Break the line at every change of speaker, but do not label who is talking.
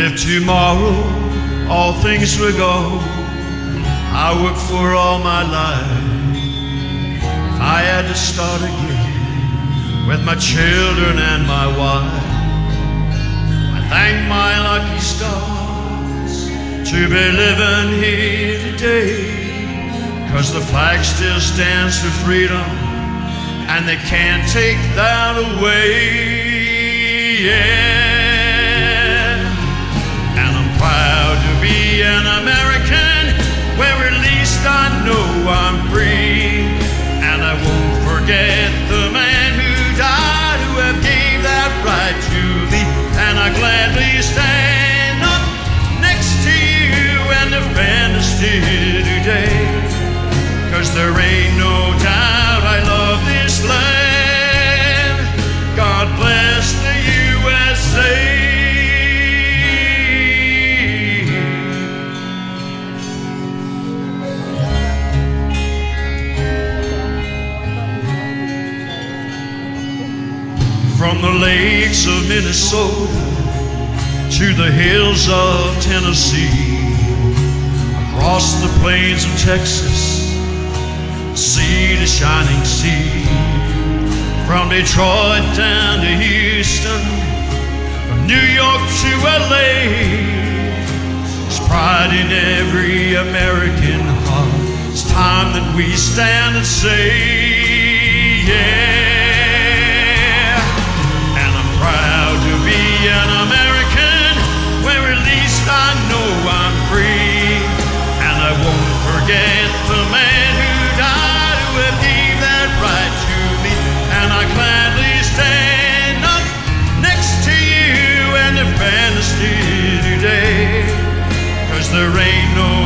if tomorrow all things were gone, I worked for all my life. If I had to start again with my children and my wife, I thank my lucky stars to be living here today. Cause the flag still stands for freedom and they can't take that away. Yeah. Know I'm free. From the lakes of Minnesota to the hills of Tennessee, across the plains of Texas, sea to shining sea. From Detroit down to Houston, from New York to LA, there's pride in every American heart. It's time that we stand and say, yeah. There ain't no